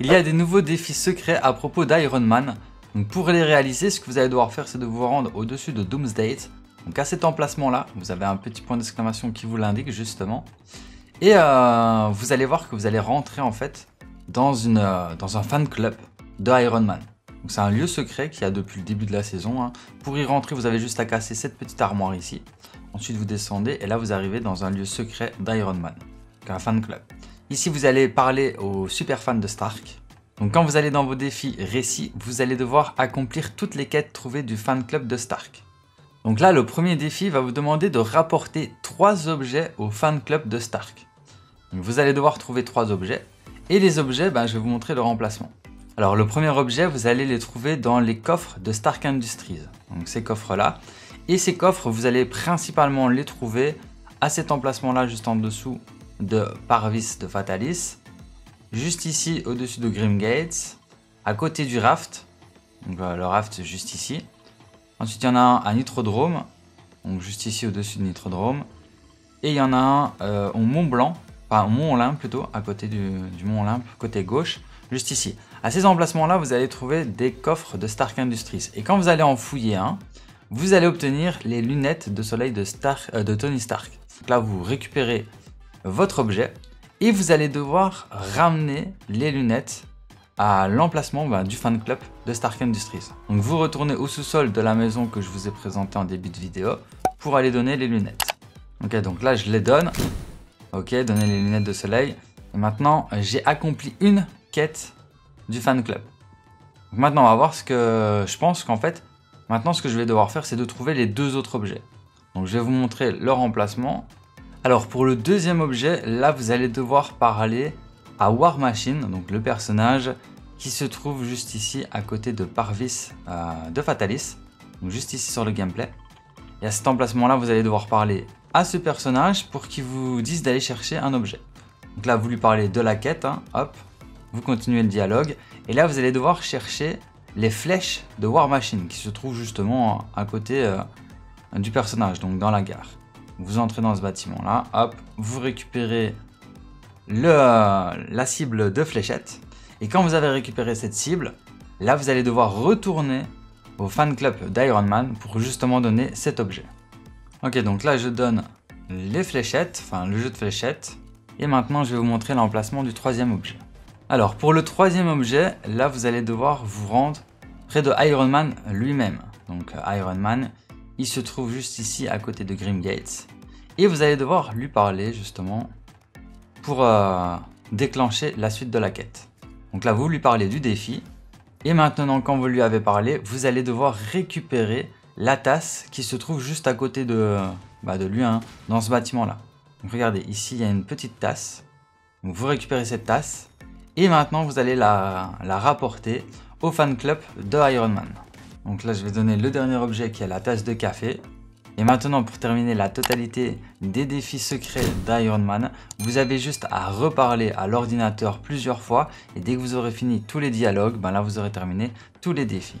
Il y a des nouveaux défis secrets à propos d'Iron Man. Donc pour les réaliser, ce que vous allez devoir faire, c'est de vous rendre au-dessus de Doomsday. Donc à cet emplacement-là, vous avez un petit point d'exclamation qui vous l'indique justement. Et euh, vous allez voir que vous allez rentrer en fait euh, dans un fan club de Iron Man. C'est un lieu secret qu'il y a depuis le début de la saison. Hein. Pour y rentrer, vous avez juste à casser cette petite armoire ici. Ensuite, vous descendez et là, vous arrivez dans un lieu secret d'Iron Man, un fan club. Ici, vous allez parler aux super fans de Stark. Donc quand vous allez dans vos défis récits, vous allez devoir accomplir toutes les quêtes trouvées du fan club de Stark. Donc là, le premier défi va vous demander de rapporter trois objets au fan club de Stark. vous allez devoir trouver trois objets. Et les objets, ben, je vais vous montrer leur emplacement. Alors le premier objet, vous allez les trouver dans les coffres de Stark Industries. Donc ces coffres-là. Et ces coffres, vous allez principalement les trouver à cet emplacement-là, juste en dessous de Parvis de Fatalis. Juste ici, au-dessus de Grimgates. À côté du raft. Le raft juste ici. Ensuite, il y en a un à Nitrodrome. Donc juste ici, au-dessus de Nitrodrome. Et il y en a un euh, au Mont Blanc. Enfin, au Mont Olympe plutôt, à côté du, Mont Olympe, côté gauche juste ici. À ces emplacements-là, vous allez trouver des coffres de Stark Industries. Et quand vous allez en fouiller un, vous allez obtenir les lunettes de soleil de, euh, de Tony Stark. Là, vous récupérez votre objet et vous allez devoir ramener les lunettes à l'emplacement bah, du fan club de Stark Industries. Donc vous retournez au sous-sol de la maison que je vous ai présenté en début de vidéo pour aller donner les lunettes. Ok, donc là je les donne. Ok, donner les lunettes de soleil. Et maintenant, j'ai accompli une quête du fan club. maintenant, on va voir ce que je pense qu'en fait, maintenant, ce que je vais devoir faire, c'est de trouver les deux autres objets. Donc, je vais vous montrer leur emplacement. Alors, pour le deuxième objet, là, vous allez devoir parler à War Machine, donc le personnage qui se trouve juste ici à côté de Parvis euh, de Fatalis, donc juste ici sur le gameplay. Et à cet emplacement-là, vous allez devoir parler à ce personnage pour qu'il vous dise d'aller chercher un objet. Donc là, vous lui parlez de la quête, hein, hop, vous continuez le dialogue, et là vous allez devoir chercher les flèches de War Machine qui se trouvent justement à côté euh, du personnage, donc dans la gare. Vous entrez dans ce bâtiment là, hop, vous récupérez la cible de fléchette, et quand vous avez récupéré cette cible, là vous allez devoir retourner au fan club d'Iron Man pour justement donner cet objet. Ok, donc là je donne les fléchettes, enfin le jeu de fléchettes, et maintenant je vais vous montrer l'emplacement du troisième objet. Alors pour le troisième objet, là vous allez devoir vous rendre près de Iron Man lui-même. Donc euh, Iron Man, il se trouve juste ici à côté de Grimgates. Et vous allez devoir lui parler justement pour euh, déclencher la suite de la quête. Donc là vous lui parlez du défi. Et maintenant quand vous lui avez parlé, vous allez devoir récupérer la tasse qui se trouve juste à côté de, bah, de lui, hein, dans ce bâtiment là. Donc regardez, ici il y a une petite tasse. Vous récupérez cette tasse et maintenant, vous allez la, rapporter au fan club de Iron Man. Donc là, je vais donner le dernier objet qui est la tasse de café. Et maintenant, pour terminer la totalité des défis secrets d'Iron Man, vous avez juste à reparler à l'ordinateur plusieurs fois. Et dès que vous aurez fini tous les dialogues, ben là, vous aurez terminé tous les défis.